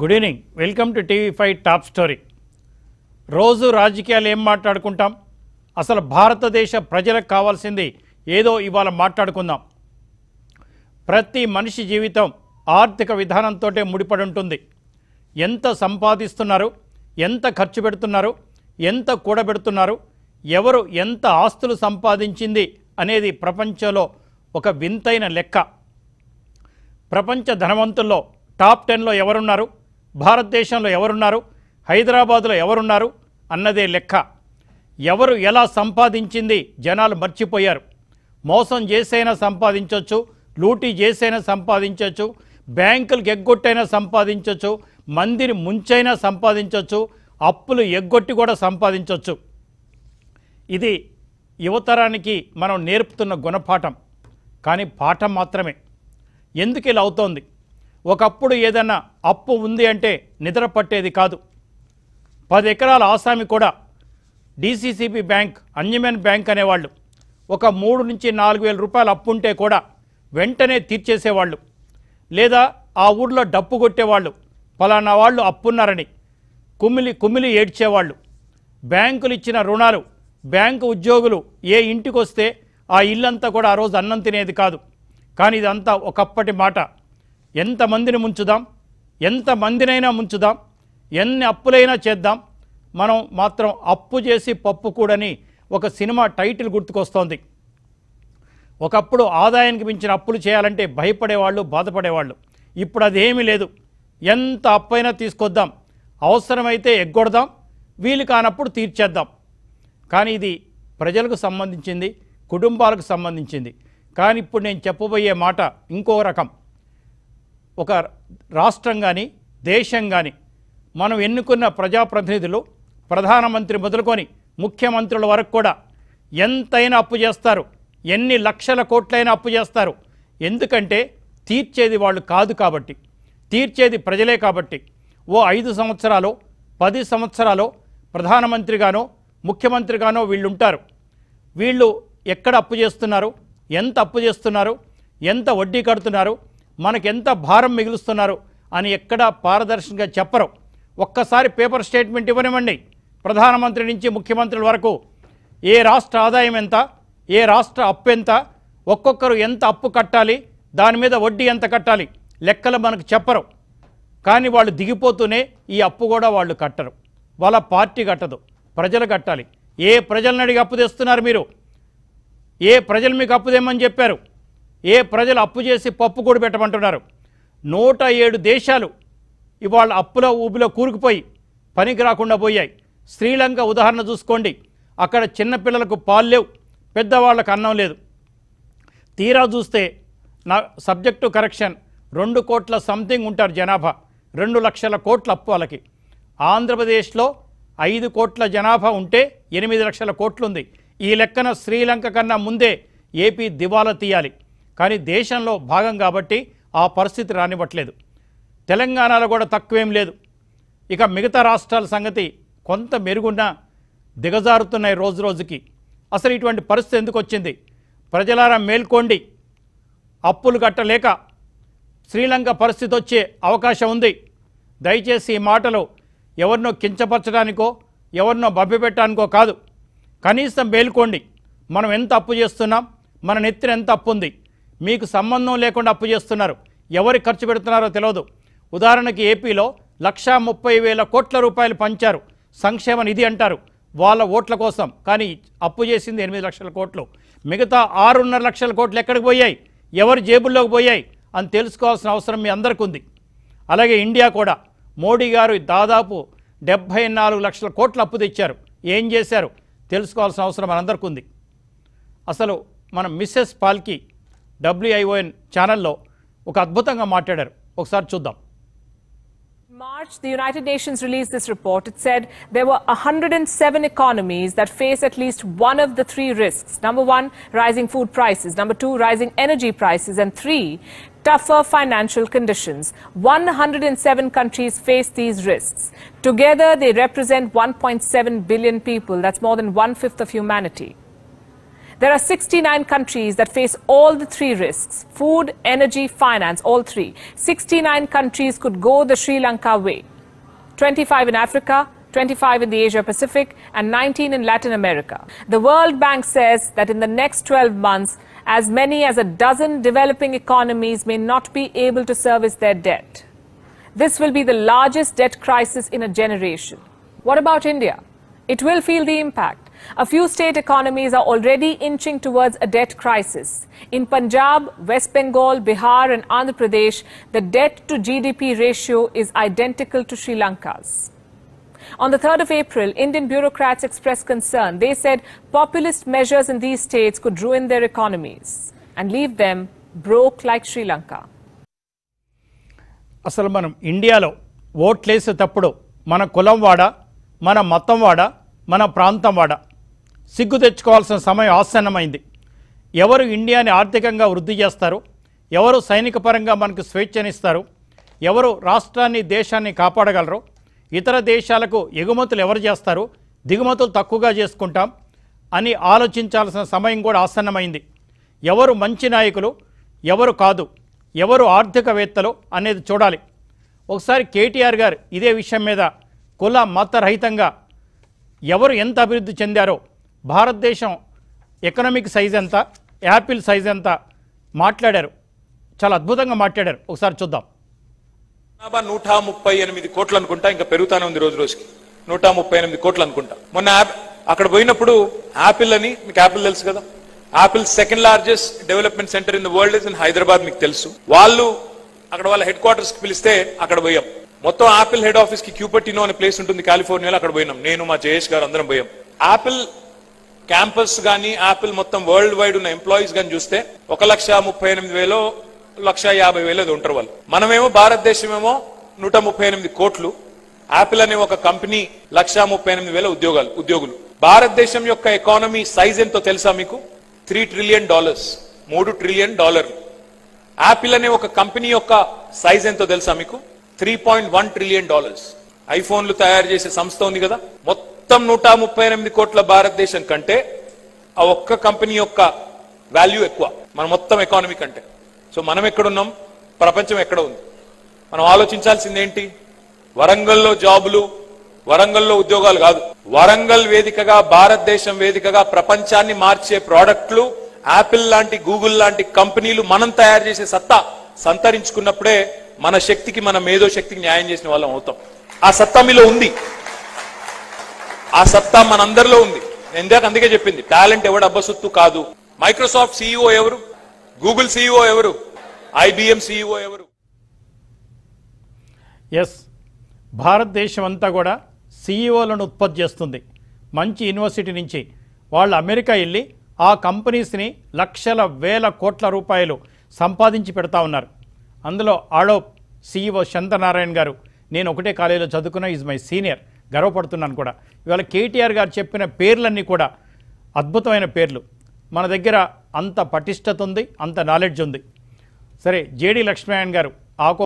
Good evening welcome to TV five top story రోజు రాజకీయాలు ఏం మాట్లాడుకుంటాం? అసలు భారతదేశ ప్రజలకు కావాల్సింది ఏదో ఇవాళ మాట్లాడుకుందాం. ప్రతి మనిషి జీవితం ఆర్థిక విధానంతో ముడిపడి ఉంటుంది ఎంత సంపాదిస్తున్నారు? ఎంత ఖర్చు పెడుతున్నారు? ఎంత కూడబెడుతున్నారు? ఎవరు ఎంత ఆస్తులు సంపాదించింది అనేది ప్రపంచంలో ఒక వింతైన లెక్క. ప్రపంచ ధనవంతుల్లో టాప్ టెన్లో ఎవరున్నారు? భారతదేశంలో ఎవరున్నారు? హైదరాబాదులో ఎవరున్నారు? అన్నదే లెక్క. ఎవరు ఎలా సంపాదించింది? జనాలు మర్చిపోయారు. మోసం చేసైనా సంపాదించవచ్చు లూటీ చేసైనా సంపాదించవచ్చు బ్యాంకులకు ఎగ్గొట్టైనా సంపాదించవచ్చు మందిని ముంచైనా సంపాదించవచ్చు అప్పులు ఎగ్గొట్టి కూడా సంపాదించవచ్చు ఇది యువతరానికి మనం నేర్పుతున్న గుణపాఠం. కానీ పాఠం మాత్రమే. ఎందుకు ఇలా అవుతోంది? ఒకప్పుడు ఏదన్నా అప్పు ఉంది అంటే నిద్ర పట్టేది కాదు. పది ఎకరాల ఆసామి కూడా డీసీసీబీ బ్యాంక్ అంజమెన్ బ్యాంక్ అనేవాళ్ళు. ఒక మూడు నుంచి నాలుగు వేల రూపాయలు అప్పు ఉంటే కూడా వెంటనే తీర్చేసేవాళ్ళు. లేదా ఆ ఊర్లో డప్పు కొట్టేవాళ్ళు. ఫలానా వాళ్ళు అప్పున్నారని కుమిలి కుమిలి ఏడ్చేవాళ్ళు. బ్యాంకులు ఇచ్చిన రుణాలు బ్యాంకు ఉద్యోగులు ఏ ఇంటికి వస్తే ఆ ఇల్లంతా కూడా ఆ రోజు అన్నం తినేది కాదు. కానీ ఇదంతా ఒకప్పటి మాట. ఎంతమందిని ముంచుదాం? ఎంతమందినైనా ముంచుదాం? ఎన్ని అప్పులైనా చేద్దాం? మనం మాత్రం అప్పు చేసి పప్పు కూడని ఒక సినిమా టైటిల్ గుర్తుకొస్తోంది. ఒకప్పుడు ఆదాయానికి మించిన అప్పులు చేయాలంటే భయపడేవాళ్ళు బాధపడేవాళ్ళు. ఇప్పుడు అదేమీ లేదు. ఎంత అప్పైనా తీసుకొద్దాం. అవసరమైతే ఎగ్గొడదాం. వీలు కానప్పుడు తీర్చేద్దాం. కానీ ఇది ప్రజలకు సంబంధించింది కుటుంబాలకు సంబంధించింది. కానీ ఇప్పుడు నేను చెప్పబోయే మాట ఇంకో రకం. ఒక రాష్ట్రం కానీ దేశం కానీ మనం ఎన్నుకున్న ప్రజాప్రతినిధులు ప్రధానమంత్రి మొదలుకొని ముఖ్యమంత్రుల వరకు కూడా ఎంతైనా అప్పు చేస్తారు. ఎన్ని లక్షల కోట్లైనా అప్పు చేస్తారు. ఎందుకంటే తీర్చేది వాళ్ళు కాదు కాబట్టి తీర్చేది ప్రజలే కాబట్టి. ఓ ఐదు సంవత్సరాలు పది సంవత్సరాలు ప్రధానమంత్రిగానో ముఖ్యమంత్రిగానో వీళ్ళు ఉంటారు వీళ్ళు ఎక్కడ అప్పు చేస్తున్నారు? ఎంత అప్పు చేస్తున్నారు? ఎంత వడ్డీ కడుతున్నారు? మనకు ఎంత భారం మిగులుస్తున్నారు అని ఎక్కడా పారదర్శకంగా చెప్పరు. ఒక్కసారి పేపర్ స్టేట్మెంట్ ఇవ్వనివ్వండి. ప్రధానమంత్రి నుంచి ముఖ్యమంత్రుల వరకు ఏ రాష్ట్ర ఆదాయం ఎంత ఏ రాష్ట్ర అప్పు ఎంత ఒక్కొక్కరు ఎంత అప్పు కట్టాలి దాని మీద వడ్డీ ఎంత కట్టాలి లెక్కలు మనకు చెప్పరు. కానీ వాళ్ళు దిగిపోతూనే ఈ అప్పు కూడా వాళ్ళు కట్టరు. వాళ్ళ పార్టీ కట్టదు ప్రజలు కట్టాలి. ఏ ప్రజలను అడిగి అప్పు తెస్తున్నారు మీరు? ఏ ప్రజలు మీకు అప్పు తెమ్మని చెప్పారు? ఏ ప్రజలు అప్పు చేసి పప్పు కూడా పెట్టమంటున్నారు. నూట ఏడు దేశాలు ఇవాళ అప్పుల ఊబిలో కూరుకుపోయి పనికి రాకుండా పోయాయి. శ్రీలంక ఉదాహరణ చూసుకోండి. అక్కడ చిన్నపిల్లలకు పాలు లేవు పెద్దవాళ్ళకు అన్నం లేదు. తీరా చూస్తే నా సబ్జెక్టు కరెక్షన్ రెండు కోట్ల సంథింగ్ ఉంటారు జనాభా రెండు లక్షల కోట్ల అప్పు వాళ్ళకి. ఆంధ్రప్రదేశ్లో ఐదు కోట్ల జనాభా ఉంటే ఎనిమిది లక్షల కోట్లు ఉంది ఈ లెక్కన శ్రీలంక కన్నా ముందే ఏపీ దివాలా తీయాలి. కానీ దేశంలో భాగం కాబట్టి ఆ పరిస్థితి రానివ్వట్లేదు. తెలంగాణలో కూడా తక్కువేం లేదు. ఇక మిగతా రాష్ట్రాల సంగతి కొంత మెరుగున్నా దిగజారుతున్నాయి రోజు రోజుకి. అసలు ఇటువంటి పరిస్థితి ఎందుకు వచ్చింది? ప్రజలారా మేల్కోండి. అప్పులు కట్టలేక శ్రీలంక పరిస్థితి వచ్చే అవకాశం ఉంది. దయచేసి ఈ మాటలు ఎవరినో కించపరచడానికో ఎవరినో బబ్బెపెట్టడానికో కాదు. కనీసం మేల్కోండి. మనం ఎంత అప్పు చేస్తున్నాం? మన నెత్తిన ఎంత అప్పు ఉంది? మీకు సంబంధం లేకుండా అప్పు చేస్తున్నారు. ఎవరు ఖర్చు పెడుతున్నారో తెలియదు ఉదాహరణకి ఏపీలో లక్షా ముప్పై వేల కోట్ల రూపాయలు పంచారు. సంక్షేమ నిధి అంటారు. వాళ్ళ ఓట్ల కోసం. కానీ అప్పు చేసింది ఎనిమిది లక్షల కోట్లు. మిగతా ఆరున్నర లక్షల కోట్లు ఎక్కడికి పోయాయి? ఎవరి జేబుల్లోకి పోయాయి? అని తెలుసుకోవాల్సిన అవసరం మీ అందరికీ ఉంది అలాగే ఇండియా కూడా. మోడీ గారు దాదాపు డెబ్భై నాలుగు లక్షల కోట్ల అప్పు తెచ్చారు. ఏం చేశారు? తెలుసుకోవాల్సిన అవసరం మనందరికీ ఉంది అసలు మన మిస్సెస్ పాల్కి డబ్ల్యూఐఓఎన్ ఛానల్లో ఒక అద్భుతంగా మాట్లాడారు ఒకసారి చూద్దాం In March, the United Nations released this report. It said there were 107 economies that face at least one of the three risks. Number one, rising food prices. Number two, rising energy prices. And three, tougher financial conditions. 107 countries face these risks. Together, they represent 1.7 billion people. That's more than one fifth of humanity. There are 69 countries that face all the three risks food, energy, finance, all three. 69 countries could go the Sri Lanka way 25 in Africa, 25 in the Asia Pacific, and 19 in Latin America. The World Bank says that in the next 12 months, as many as a dozen developing economies may not be able to service their debt. This will be the largest debt crisis in a generation. What about India? It will feel the impact. A few state economies are already inching towards a debt crisis. In Punjab, West Bengal, Bihar, and Andhra Pradesh, the debt to GDP ratio is identical to Sri Lanka's. On the 3rd of April, Indian bureaucrats expressed concern. They said populist measures in these states could ruin their economies and leave them broke like Sri Lanka. అసలు మనం ఇండియాలో ఓట్లేసేటప్పుడు మన కులం వాడా మన మతం వాడా మన ప్రాంతం వాడ. సిగ్గు తెచ్చుకోవాల్సిన సమయం ఆసన్నమైంది. ఎవరు ఇండియాని ఆర్థికంగా వృద్ధి చేస్తారు? ఎవరు సైనిక పరంగా మనకు స్వేచ్ఛనిస్తారు? ఎవరు రాష్ట్రాన్ని దేశాన్ని కాపాడగలరు? ఇతర దేశాలకు ఎగుమతులు ఎవరు చేస్తారు? దిగుమతులు తక్కువగా చేసుకుంటాం అని ఆలోచించాల్సిన సమయం కూడా ఆసన్నమైంది. ఎవరు మంచి నాయకులు? ఎవరు కాదు? ఎవరు ఆర్థికవేత్తలు అనేది చూడాలి. ఒకసారి కేటీఆర్ గారు ఇదే విషయం మీద కుల మత రహితంగా ఎవరు ఎంత అభివృద్ధి చెందారో భారతదేశం ఎకనామిక్ సైజ్ ఎంత యాపిల్ సైజ్ ఎంత మాట్లాడారు. చాలా అద్భుతంగా మాట్లాడారు. ఒకసారి చూద్దాం. జనాభా నూట ముప్పై ఎనిమిది కోట్లు అనుకుంటా ఇంకా పెరుగుతానే ఉంది రోజు రోజుకి. నూట ముప్పై ఎనిమిది కోట్లు అనుకుంటా. మొన్న యాప్ అక్కడ పోయినప్పుడు యాపిల్ అని మీకు యాపిల్ తెలుసు కదా? Apple second largest development centre in the world is in Hyderabad మీకు తెలుసు. వాళ్ళు అక్కడ వాళ్ళ హెడ్ క్వార్టర్స్కి పిలిస్తే అక్కడ పోయాం. మొత్తం యాపిల్ హెడ్ ఆఫీస్కి క్యూపర్టినో అనే ప్లేస్ ఉంటుంది కాలిఫోర్నియాలో అక్కడ పోయినాం. నేను మా జయేష్ గారు అందరం పోయాం. యాపిల్ క్యాంపస్ కానీ యాపిల్ మొత్తం వరల్డ్ వైడ్ ఉన్న ఎంప్లాయీస్ కానీ చూస్తే ఒక లక్ష ముప్పై ఎనిమిది వేలో లక్ష యాభై వేలు అది ఉంటారు వాళ్ళు. మనమేమో భారతదేశమేమో నూట ముప్పై ఎనిమిది కోట్లు. యాపిల్ అనే ఒక కంపెనీ లక్ష ముప్పై ఎనిమిది వేల ఉద్యోగాలు ఉద్యోగులు. భారతదేశం యొక్క ఎకానమీ సైజ్ ఎంతో తెలుసా మీకు? త్రీ ట్రిలియన్ డాలర్స్ మూడు ట్రిలియన్ డాలర్లు. యాపిల్ అనే ఒక కంపెనీ యొక్క సైజ్ ఎంతో తెలుసా మీకు? Three point one trillion dollars ఐఫోన్లు తయారు చేసే సంస్థ ఉంది కదా. మొత్తం నూట ముప్పై ఎనిమిది కోట్ల భారతదేశం కంటే ఆ ఒక్క కంపెనీ యొక్క వాల్యూ ఎక్కువ. మన మొత్తం ఎకానమీ కంటే. సో మనం ఎక్కడున్నాం? ప్రపంచం ఎక్కడ ఉంది? మనం ఆలోచించాల్సింది ఏంటి? వరంగల్లో జాబులు వరంగల్లో ఉద్యోగాలు కాదు. వరంగల్ వేదికగా భారతదేశం వేదికగా ప్రపంచాన్ని మార్చే ప్రోడక్ట్లు యాపిల్ లాంటి గూగుల్ లాంటి కంపెనీలు మనం తయారు చేసే సత్తా సంతరించుకున్నప్పుడే మన శక్తికి మన మేధో శక్తికి న్యాయం చేసిన వాళ్ళం అవుతాం. ఆ సత్తా మీలో ఉంది. ఆ సత్తా మనందరిలో ఉంది. నేను ఇందాక అందుకే చెప్పింది టాలెంట్ ఎవడు అబ్బసొత్తు కాదు. మైక్రోసాఫ్ట్ సీఈఓ ఎవరు? గూగుల్ సీఈఓ ఎవరు? ఐబిఎం సీఈఓ ఎవరు? ఎస్ భారతదేశం అంతా కూడా సీఈఓలను ఉత్పత్తి చేస్తుంది. మంచి యూనివర్సిటీ నుంచి. వాళ్ళు అమెరికా వెళ్ళి ఆ కంపెనీస్ని లక్షల వేల కోట్ల రూపాయలు సంపాదించి పెడతా ఉన్నారు. అందులో ఆడో సీఈఓ శంతనారాయణ గారు నేను ఒకటే కాలేజీలో చదువుకున్న ఈజ్ మై సీనియర్ గర్వపడుతున్నాను కూడా. ఇవాళ కేటీఆర్ గారు చెప్పిన పేర్లన్నీ కూడా అద్భుతమైన పేర్లు. మన దగ్గర అంత పటిష్టత ఉంది అంత నాలెడ్జ్ ఉంది. సరే జేడి లక్ష్మీనారాయణ గారు ఆకో